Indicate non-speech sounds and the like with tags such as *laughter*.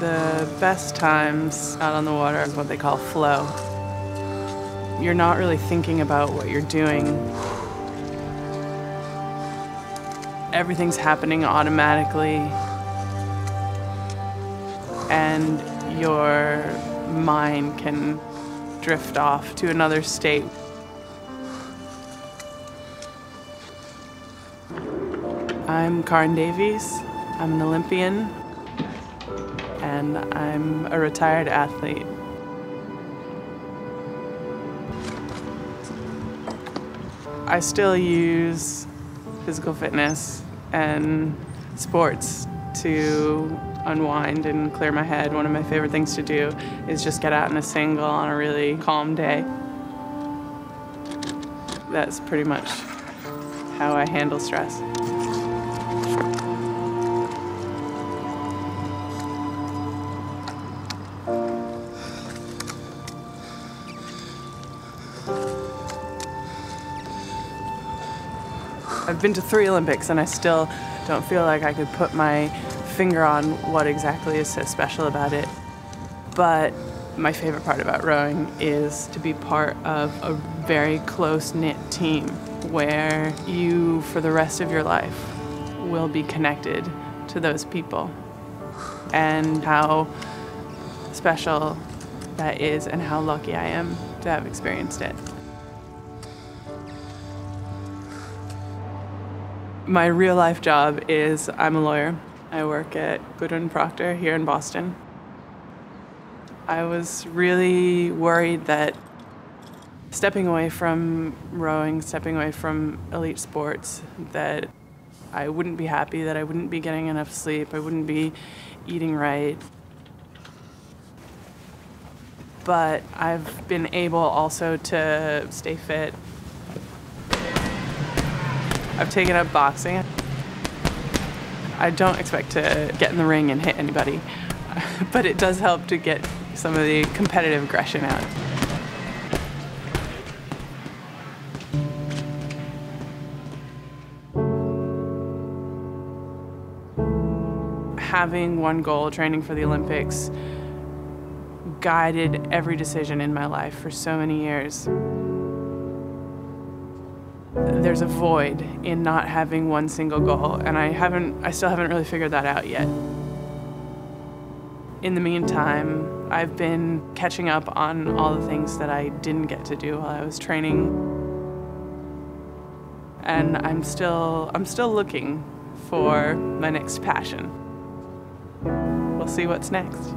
The best times out on the water is what they call flow. You're not really thinking about what you're doing. Everything's happening automatically, and your mind can drift off to another state. I'm Caryn Davies. I'm an Olympian and I'm a retired athlete. I still use physical fitness and sports to unwind and clear my head. One of my favorite things to do is just get out in a single on a really calm day. That's pretty much how I handle stress. I've been to three Olympics and I still don't feel like I could put my finger on what exactly is so special about it. But my favorite part about rowing is to be part of a very close knit team where you, for the rest of your life, will be connected to those people. And how special that is, and how lucky I am to have experienced it. My real life job is I'm a lawyer. I work at Goodwin Procter here in Boston. I was really worried that stepping away from rowing, stepping away from elite sports, that I wouldn't be happy, that I wouldn't be getting enough sleep, I wouldn't be eating right. But I've been able also to stay fit, I've taken up boxing. I don't expect to get in the ring and hit anybody, *laughs* but it does help to get some of the competitive aggression out. Having one goal, training for the Olympics, guided every decision in my life for so many years there's a void in not having one single goal and I haven't I still haven't really figured that out yet. In the meantime, I've been catching up on all the things that I didn't get to do while I was training. And I'm still I'm still looking for my next passion. We'll see what's next.